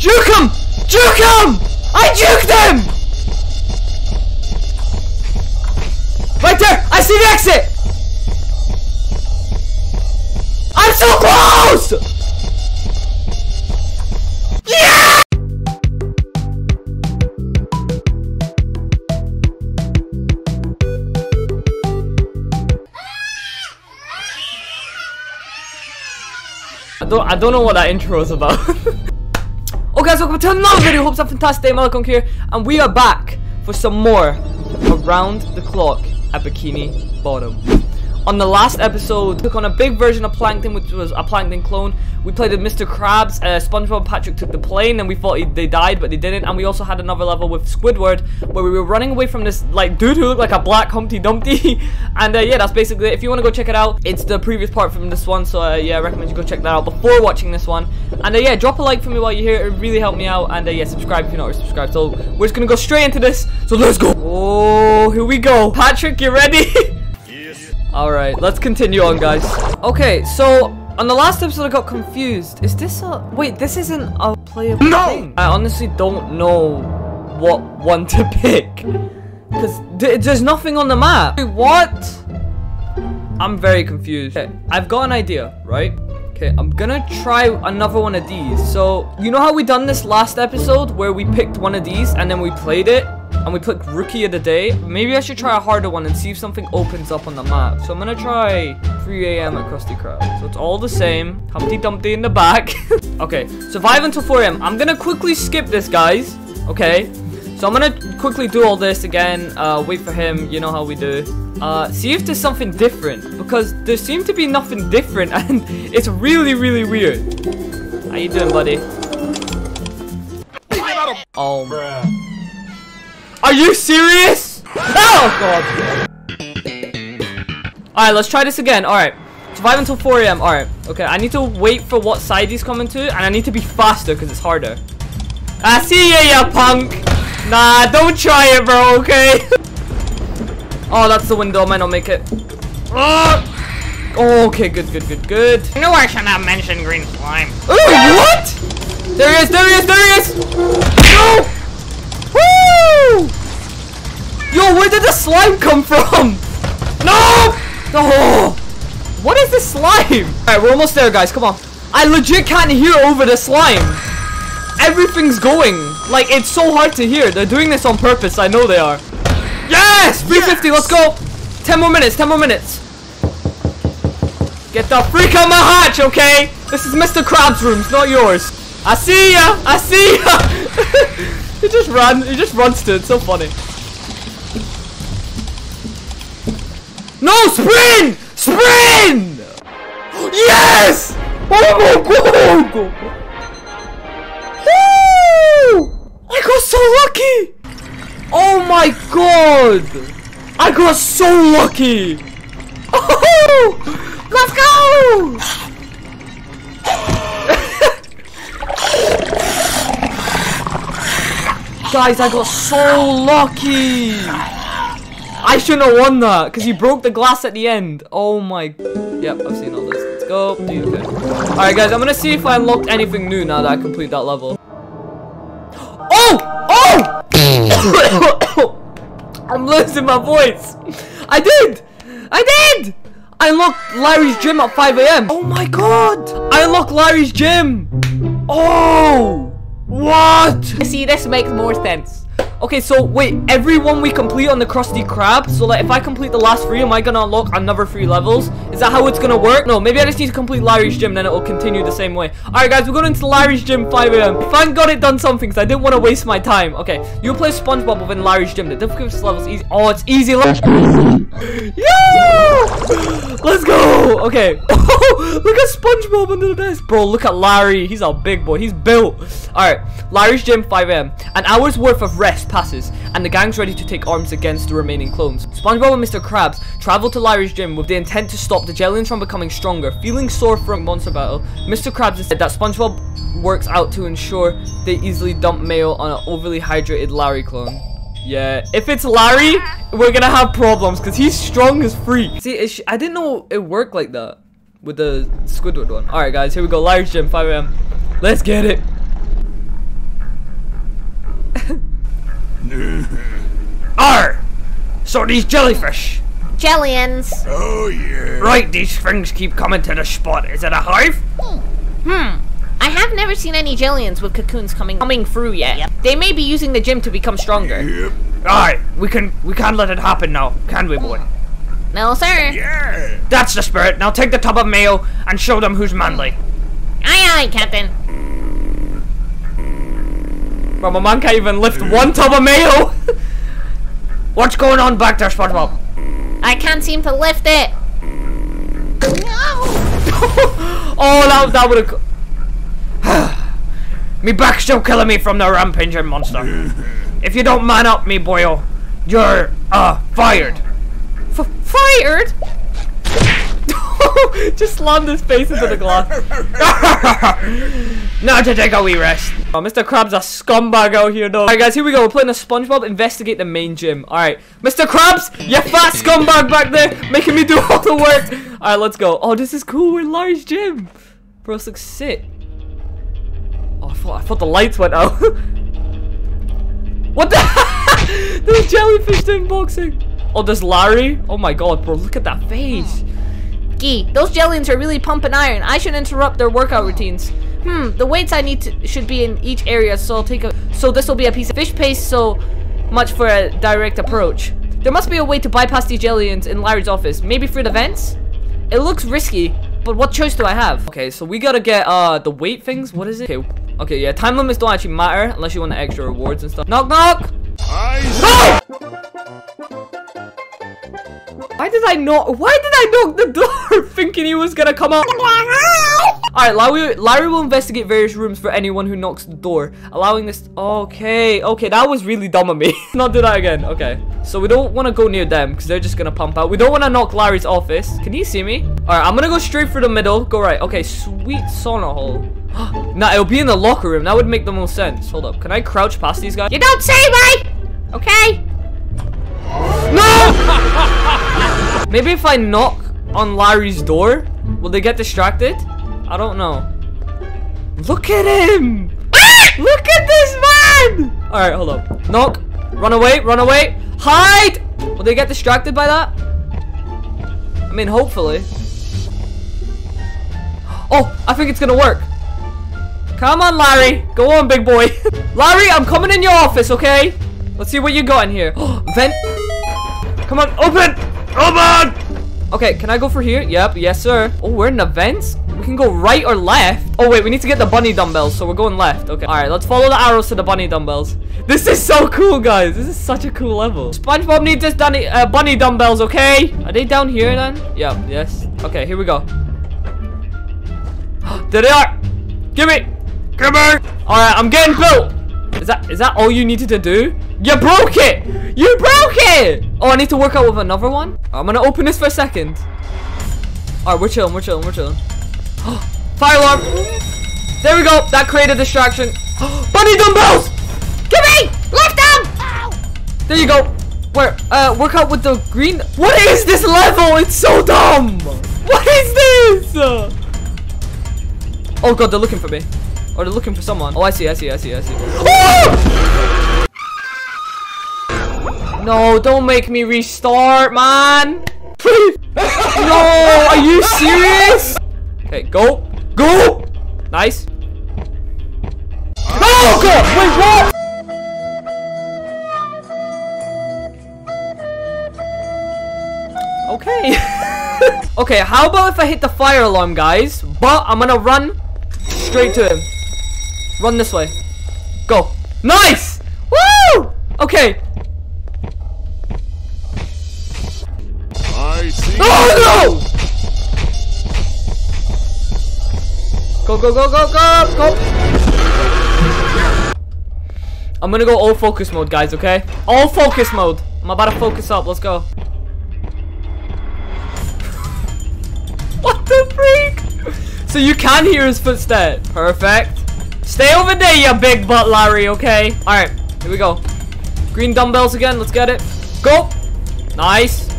Juke him! Juke him! I juked him! Right there! I see the exit! I'm so close! Yeah! I don't I don't know what that intro is about. oh guys, welcome to another video. Hope a fantastic day. Malikong here, and we are back for some more around the clock at Bikini Bottom. On the last episode, took on a big version of Plankton, which was a Plankton clone. We played with Mr. Krabs, uh, SpongeBob Patrick took the plane, and we thought he, they died, but they didn't. And we also had another level with Squidward, where we were running away from this, like, dude who looked like a black Humpty Dumpty. and, uh, yeah, that's basically it. If you want to go check it out, it's the previous part from this one, so, uh, yeah, I recommend you go check that out before watching this one. And, uh, yeah, drop a like for me while you're here. It really helped me out. And, uh, yeah, subscribe if you're not already subscribed. So, we're just going to go straight into this. So, let's go. Oh, here we go. Patrick, you ready? Alright, let's continue on, guys. Okay, so on the last episode I got confused. Is this a... Wait, this isn't a playable no! thing. I honestly don't know what one to pick. Because th there's nothing on the map. Wait, what? I'm very confused. Okay, I've got an idea, right? Okay, I'm gonna try another one of these. So, you know how we done this last episode where we picked one of these and then we played it? And we put Rookie of the Day. Maybe I should try a harder one and see if something opens up on the map. So I'm gonna try 3 a.m. at Krusty Krab. So it's all the same. Humpty Dumpty in the back. okay, survive until 4 a.m. I'm gonna quickly skip this, guys. Okay. So I'm gonna quickly do all this again. Uh, wait for him. You know how we do. Uh, see if there's something different. Because there seems to be nothing different and it's really, really weird. How you doing, buddy? Oh, bruh. Are you serious? Oh, God. Alright, let's try this again. Alright. Survive until 4 a.m. Alright. Okay, I need to wait for what side he's coming to, and I need to be faster because it's harder. I see ya, ya punk. Nah, don't try it, bro, okay? oh, that's the window. I might not make it. Oh, okay, good, good, good, good. I knew I should not mention green slime. Oh, what? There he is, there he is, there he is! No! Yo, where did the slime come from? No! Oh! What is this slime? Alright, we're almost there, guys. Come on. I legit can't hear over the slime. Everything's going. Like, it's so hard to hear. They're doing this on purpose. I know they are. Yes! 350. Yes! Let's go. 10 more minutes. 10 more minutes. Get the freak out my hatch, okay? This is Mr. Krabs' rooms, not yours. I see ya. I see ya. He just ran. He just runs to it. So funny. No, sprint! Sprint! Yes! Oh my god! Woo! I got so lucky! Oh my god! I got so lucky! Oh! Let's go! Guys, I got so lucky! I shouldn't have won that, because he broke the glass at the end. Oh my... Yep, I've seen all this. Let's go. Okay. Alright, guys, I'm gonna see if I unlocked anything new now that I complete that level. Oh! Oh! I'm losing my voice. I did! I did! I unlocked Larry's gym at 5 a.m. Oh my god! I unlocked Larry's gym! Oh! What? See, this makes more sense. Okay, so wait, every one we complete on the Krusty Krab, so like if I complete the last three, am I gonna unlock another three levels? Is that how it's gonna work? No, maybe I just need to complete Larry's gym, then it will continue the same way. Alright guys, we're going into Larry's gym 5 a.m. Thank god it done something, because I didn't want to waste my time. Okay, you play SpongeBob within Larry's gym. The difficulty level is easy. Oh, it's easy. Let's go! Yeah! Let's go! Okay. Oh, look at SpongeBob under the desk. Bro, look at Larry. He's a big boy. He's built. Alright, Larry's gym 5 a.m. An hour's worth of rest passes, and the gang's ready to take arms against the remaining clones. SpongeBob and Mr. Krabs travel to Larry's gym with the intent to stop the Jellians from becoming stronger. Feeling sore from monster battle, Mr. Krabs has said that SpongeBob works out to ensure they easily dump mayo on an overly hydrated Larry clone. Yeah, if it's Larry, we're gonna have problems because he's strong as freak. See, I didn't know it worked like that with the Squidward one. Alright, guys, here we go. Larry's gym, 5 a.m. Let's get it. So these jellyfish. Jellians. Oh yeah. Right, these things keep coming to the spot. Is it a hive? Hmm. I have never seen any Jellians with cocoons coming coming through yet. Yep. They may be using the gym to become stronger. Yep. Alright, we can we can't let it happen now, can we, boy? No, sir. Yeah. That's the spirit. Now take the tub of mayo and show them who's manly. Aye, aye, Captain. Bro, my man can't even lift one tub of mayo. What's going on back there, SpongeBob? I can't seem to lift it. No. oh, that that would have. me back's still killing me from the rampaging monster. if you don't man up, me boyo, you're uh fired. F fired? Just slammed his face into the glass. now to take a wee rest. Oh, Mr. Krabs a scumbag out here though. Alright guys, here we go. We're playing a SpongeBob Investigate the Main Gym. Alright. Mr. Krabs, you fat scumbag back there, making me do all the work. Alright, let's go. Oh, this is cool. We're in Larry's gym. Bro, this looks sick. Oh, I thought, I thought the lights went out. what the? There's jellyfish thing boxing. Oh, there's Larry. Oh my god, bro, look at that face. Gee, those Jellians are really pumping iron. I should interrupt their workout routines. Hmm, the weights I need to should be in each area, so I'll take a so this will be a piece of fish paste, so much for a direct approach. There must be a way to bypass these Jellians in Larry's office. Maybe through the vents? It looks risky, but what choice do I have? Okay, so we gotta get uh the weight things. What is it? Okay, okay, yeah, time limits don't actually matter unless you want the extra rewards and stuff. Knock knock! I Why did I knock? Why did I knock the door thinking he was gonna come out? Alright, Larry, Larry will investigate various rooms for anyone who knocks the door, allowing this- Okay, okay, that was really dumb of me. Not do that again, okay. So we don't want to go near them, because they're just gonna pump out. We don't want to knock Larry's office. Can you see me? Alright, I'm gonna go straight for the middle. Go right. Okay, sweet sauna hole. nah, it'll be in the locker room. That would make the most sense. Hold up. Can I crouch past these guys? You don't say, right? Okay. No! Maybe if I knock on Larry's door, will they get distracted? I don't know. Look at him! Ah! Look at this man! Alright, hold up. Knock. Run away, run away. Hide! Will they get distracted by that? I mean, hopefully. Oh, I think it's gonna work. Come on, Larry. Go on, big boy. Larry, I'm coming in your office, okay? Let's see what you got in here. Vent. Come on, open! Open! Okay, can I go for here? Yep, yes, sir. Oh, we're in the vents? We can go right or left. Oh, wait, we need to get the bunny dumbbells, so we're going left. Okay, all right, let's follow the arrows to the bunny dumbbells. This is so cool, guys. This is such a cool level. SpongeBob needs this bunny, uh, bunny dumbbells, okay? Are they down here, then? Yep, yes. Okay, here we go. there they are. Give me. Give me. All right, I'm getting built. Is that is that all you needed to do? You broke it! You broke it! Oh, I need to work out with another one? I'm gonna open this for a second. Alright, we're chilling, we're chilling, we're chilling. Fire alarm! There we go! That created distraction. Bunny dumbbells! Give me! Lift them! There you go. Where? Uh, work out with the green. What is this level? It's so dumb! What is this? Oh god, they're looking for me. Or they're looking for someone. Oh, I see, I see, I see, I see. Oh! No, don't make me restart, man. Please. No, are you serious? Okay, go. Go. Nice. Oh, oh god, wait, what? Okay. okay, how about if I hit the fire alarm, guys? But I'm gonna run straight to him. Run this way. Go. Nice! Woo! Okay. No! Go, go, go, go, go, go! I'm gonna go all focus mode, guys, okay? All focus mode. I'm about to focus up. Let's go. what the freak? So you can hear his footsteps. Perfect. Stay over there, you big butt Larry, okay? Alright, here we go. Green dumbbells again. Let's get it. Go. Nice.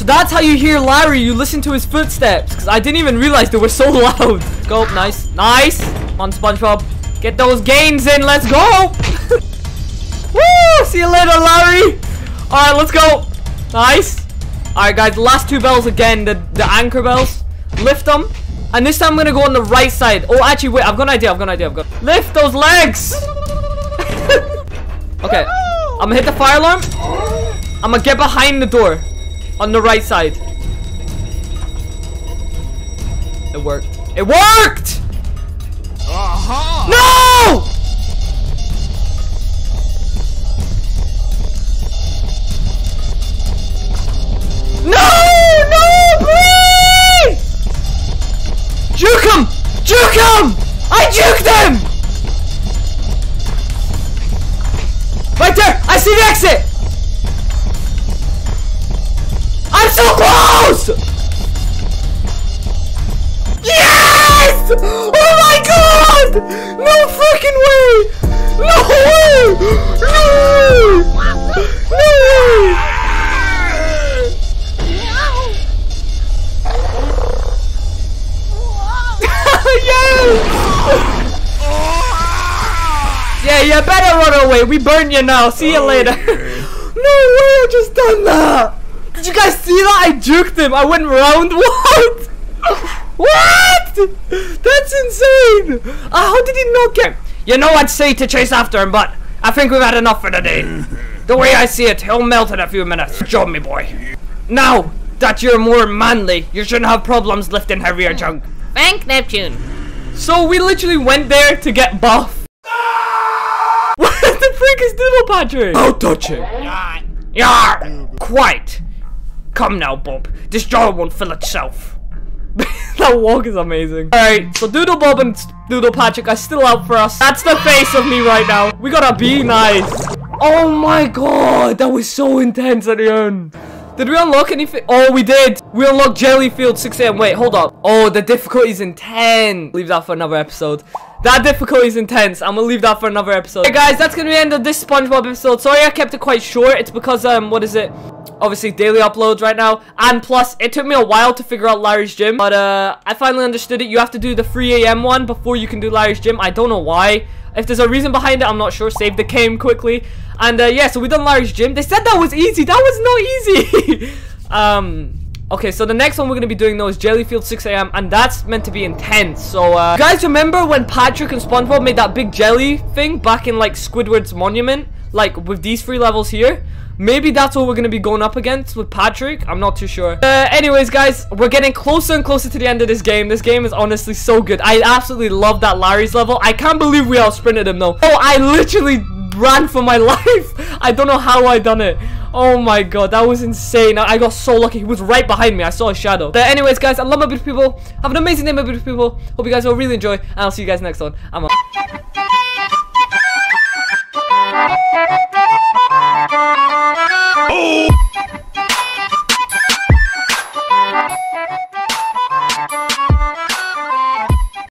So that's how you hear Larry. You listen to his footsteps. Because I didn't even realize they were so loud. Go. Nice. Nice. Come on, SpongeBob. Get those gains in. Let's go. Woo! See you later, Larry. All right, let's go. Nice. All right, guys. Last two bells again. The the anchor bells. Lift them. And this time I'm gonna go on the right side. Oh, actually, wait. I've got an idea. I've got an idea. I've got. Lift those legs. okay. I'm gonna hit the fire alarm. I'm gonna get behind the door on the right side. It worked. It worked! Oh my god! No freaking way! No way! No! No way! yes! Yeah, you better run away. We burn you now. See you later. no way, I just done that. Did you guys see that? I juked him. I went round. What? What? That's insane. Uh, how did he not get? You know I'd say to chase after him, but I think we've had enough for the day. The way I see it, he'll melt in a few minutes. Show me, boy. Now that you're more manly, you shouldn't have problems lifting heavier junk. Thank Neptune. So we literally went there to get buff. what the frick is Doodle Patrick? Don't touch him. Yar! Quite. Come now, Bob. This jar won't fill itself. That walk is amazing. Alright, so Doodle Bob and Doodle Patrick are still out for us. That's the face of me right now. We gotta be nice. Oh my god, that was so intense at the end. Did we unlock anything? Oh, we did. We unlocked Jellyfield 6 a.m. Wait, hold up. Oh, the difficulty is intense. Leave that for another episode. That difficulty is intense. I'm gonna leave that for another episode. Hey guys, that's gonna be the end of this SpongeBob episode. Sorry I kept it quite short. It's because, um, what is it? Obviously, daily uploads right now. And plus, it took me a while to figure out Larry's Gym. But, uh, I finally understood it. You have to do the 3 a.m. one before you can do Larry's Gym. I don't know why. If there's a reason behind it, I'm not sure. Save the game quickly. And, uh, yeah, so we done Larry's Gym. They said that was easy. That was not easy. um... Okay, so the next one we're going to be doing though is Jellyfield 6 a.m. And that's meant to be intense. So, uh, guys remember when Patrick and SpongeBob made that big jelly thing back in, like, Squidward's monument? Like, with these three levels here? Maybe that's what we're going to be going up against with Patrick. I'm not too sure. Uh, anyways, guys, we're getting closer and closer to the end of this game. This game is honestly so good. I absolutely love that Larry's level. I can't believe we out sprinted him though. Oh, I literally ran for my life. I don't know how I done it. Oh my god, that was insane. I got so lucky. He was right behind me. I saw a shadow. But anyways, guys, I love my beautiful people. Have an amazing day, my beautiful people. Hope you guys all really enjoy. And I'll see you guys next one. I'm out.